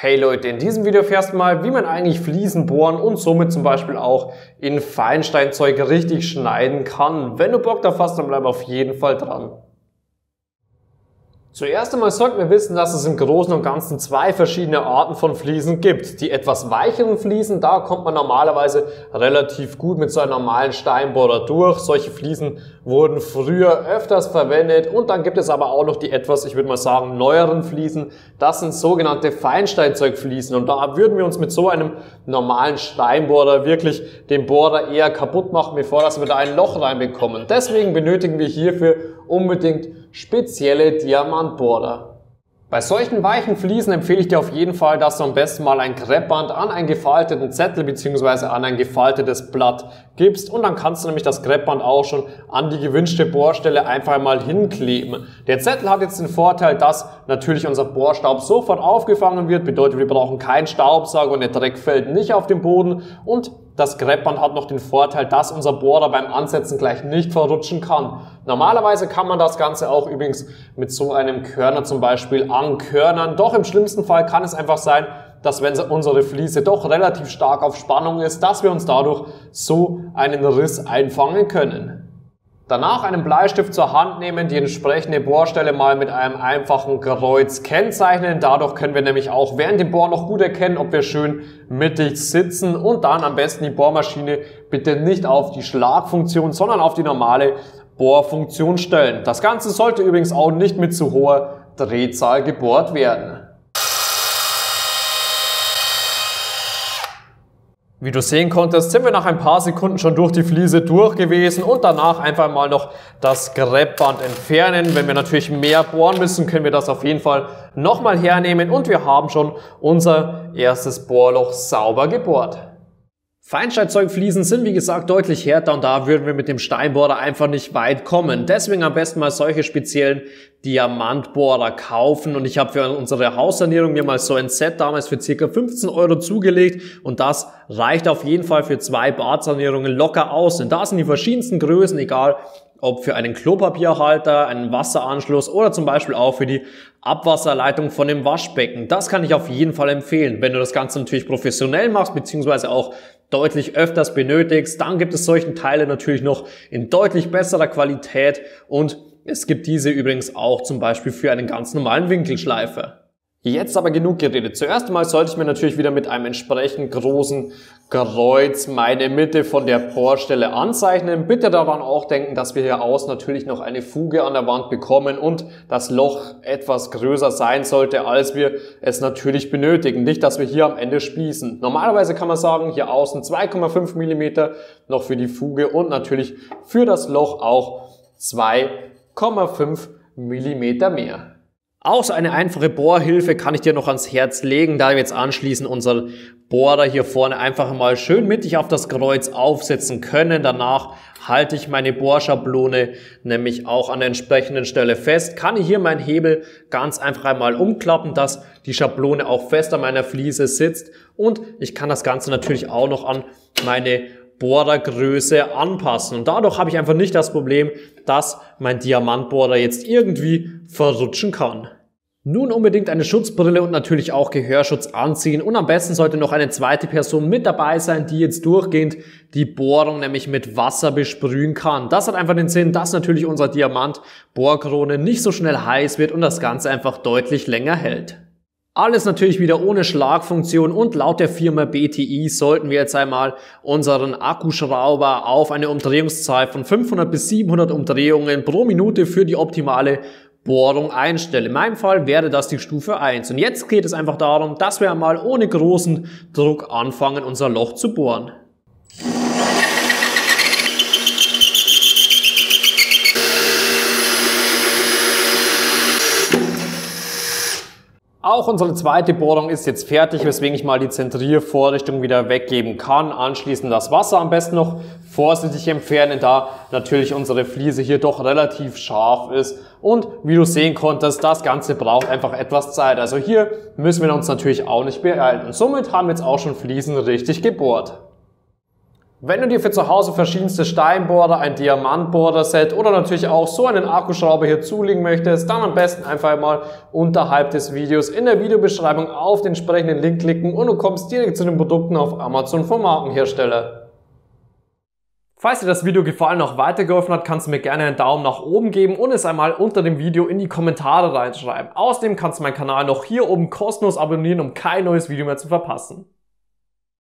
Hey Leute, in diesem Video erfährst du mal, wie man eigentlich Fliesen bohren und somit zum Beispiel auch in Feinsteinzeug richtig schneiden kann. Wenn du Bock darauf hast, dann bleib auf jeden Fall dran. Zuerst einmal sollten wir wissen, dass es im Großen und Ganzen zwei verschiedene Arten von Fliesen gibt. Die etwas weicheren Fliesen, da kommt man normalerweise relativ gut mit so einem normalen Steinbohrer durch. Solche Fliesen wurden früher öfters verwendet und dann gibt es aber auch noch die etwas, ich würde mal sagen, neueren Fliesen. Das sind sogenannte Feinsteinzeugfliesen und da würden wir uns mit so einem normalen Steinbohrer wirklich den Bohrer eher kaputt machen, bevor dass wir da ein Loch reinbekommen. Deswegen benötigen wir hierfür unbedingt spezielle Diamantbohrer. Bei solchen weichen Fliesen empfehle ich dir auf jeden Fall, dass du am besten mal ein Kreppband an einen gefalteten Zettel bzw. an ein gefaltetes Blatt gibst und dann kannst du nämlich das Kreppband auch schon an die gewünschte Bohrstelle einfach mal hinkleben. Der Zettel hat jetzt den Vorteil, dass natürlich unser Bohrstaub sofort aufgefangen wird, bedeutet wir brauchen keinen Staubsauger und der Dreck fällt nicht auf den Boden und das Greppband hat noch den Vorteil, dass unser Bohrer beim Ansetzen gleich nicht verrutschen kann. Normalerweise kann man das Ganze auch übrigens mit so einem Körner zum Beispiel ankörnern. Doch im schlimmsten Fall kann es einfach sein, dass wenn unsere Fliese doch relativ stark auf Spannung ist, dass wir uns dadurch so einen Riss einfangen können. Danach einen Bleistift zur Hand nehmen, die entsprechende Bohrstelle mal mit einem einfachen Kreuz kennzeichnen. Dadurch können wir nämlich auch während dem Bohren noch gut erkennen, ob wir schön mittig sitzen und dann am besten die Bohrmaschine bitte nicht auf die Schlagfunktion, sondern auf die normale Bohrfunktion stellen. Das Ganze sollte übrigens auch nicht mit zu hoher Drehzahl gebohrt werden. Wie du sehen konntest, sind wir nach ein paar Sekunden schon durch die Fliese durch gewesen und danach einfach mal noch das Greppband entfernen. Wenn wir natürlich mehr bohren müssen, können wir das auf jeden Fall nochmal hernehmen und wir haben schon unser erstes Bohrloch sauber gebohrt. Feinsteinzeugfliesen sind wie gesagt deutlich härter und da würden wir mit dem Steinbohrer einfach nicht weit kommen. Deswegen am besten mal solche speziellen Diamantbohrer kaufen und ich habe für unsere Haussanierung mir mal so ein Set damals für circa 15 Euro zugelegt und das reicht auf jeden Fall für zwei Badsanierungen locker aus. Denn da sind die verschiedensten Größen, egal ob für einen Klopapierhalter, einen Wasseranschluss oder zum Beispiel auch für die Abwasserleitung von dem Waschbecken. Das kann ich auf jeden Fall empfehlen. Wenn du das Ganze natürlich professionell machst, beziehungsweise auch deutlich öfters benötigst, dann gibt es solchen Teile natürlich noch in deutlich besserer Qualität und es gibt diese übrigens auch zum Beispiel für einen ganz normalen Winkelschleifer. Jetzt aber genug geredet. Zuerst einmal sollte ich mir natürlich wieder mit einem entsprechend großen Kreuz meine Mitte von der Bohrstelle anzeichnen. Bitte daran auch denken, dass wir hier außen natürlich noch eine Fuge an der Wand bekommen und das Loch etwas größer sein sollte, als wir es natürlich benötigen. Nicht, dass wir hier am Ende spießen. Normalerweise kann man sagen, hier außen 2,5 mm noch für die Fuge und natürlich für das Loch auch 2,5 mm mehr. Auch so eine einfache Bohrhilfe kann ich dir noch ans Herz legen, da wir jetzt anschließend unser Bohrer hier vorne einfach mal schön mittig auf das Kreuz aufsetzen können. Danach halte ich meine Bohrschablone nämlich auch an der entsprechenden Stelle fest, kann ich hier meinen Hebel ganz einfach einmal umklappen, dass die Schablone auch fest an meiner Fliese sitzt und ich kann das Ganze natürlich auch noch an meine Bohrergröße anpassen. Und dadurch habe ich einfach nicht das Problem, dass mein Diamantbohrer jetzt irgendwie verrutschen kann. Nun unbedingt eine Schutzbrille und natürlich auch Gehörschutz anziehen und am besten sollte noch eine zweite Person mit dabei sein, die jetzt durchgehend die Bohrung nämlich mit Wasser besprühen kann. Das hat einfach den Sinn, dass natürlich unser Diamant Bohrkrone nicht so schnell heiß wird und das Ganze einfach deutlich länger hält. Alles natürlich wieder ohne Schlagfunktion und laut der Firma BTI sollten wir jetzt einmal unseren Akkuschrauber auf eine Umdrehungszahl von 500 bis 700 Umdrehungen pro Minute für die optimale Bohrung einstellen. In meinem Fall wäre das die Stufe 1. Und jetzt geht es einfach darum, dass wir einmal ohne großen Druck anfangen, unser Loch zu bohren. Auch unsere zweite Bohrung ist jetzt fertig, weswegen ich mal die Zentriervorrichtung wieder weggeben kann. Anschließend das Wasser am besten noch vorsichtig entfernen, da natürlich unsere Fliese hier doch relativ scharf ist. Und wie du sehen konntest, das Ganze braucht einfach etwas Zeit. Also hier müssen wir uns natürlich auch nicht beeilen. Somit haben wir jetzt auch schon Fliesen richtig gebohrt. Wenn du dir für zu Hause verschiedenste Steinbohrer, ein Diamantbohrer-Set oder natürlich auch so einen Akkuschrauber hier zulegen möchtest, dann am besten einfach mal unterhalb des Videos in der Videobeschreibung auf den entsprechenden Link klicken und du kommst direkt zu den Produkten auf Amazon vom Markenhersteller. Falls dir das Video gefallen und auch weitergeholfen hat, kannst du mir gerne einen Daumen nach oben geben und es einmal unter dem Video in die Kommentare reinschreiben. Außerdem kannst du meinen Kanal noch hier oben kostenlos abonnieren, um kein neues Video mehr zu verpassen.